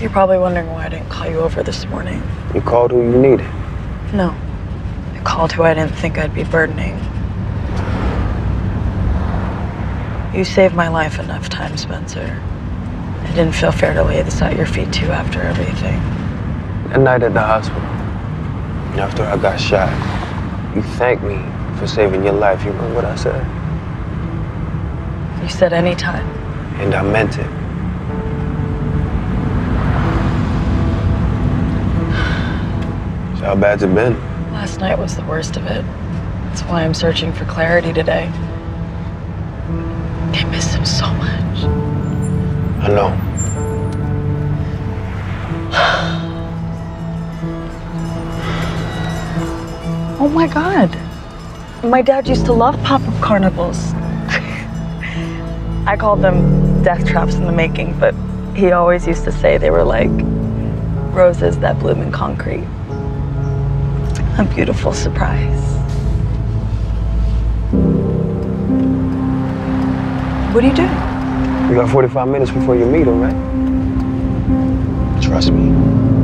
You're probably wondering why I didn't call you over this morning. You called who you needed. No. I called who I didn't think I'd be burdening. You saved my life enough times, Spencer. It didn't feel fair to lay this at your feet too after everything. That night at the hospital, after I got shot, you thanked me for saving your life. You remember what I said? You said anytime. And I meant it. How bad's it been? Last night was the worst of it. That's why I'm searching for clarity today. I miss him so much. I know. Oh my god. My dad used to love pop-up carnivals. I called them death traps in the making, but he always used to say they were like roses that bloom in concrete. A beautiful surprise. What do you do? You got 45 minutes before you meet him, right? Trust me.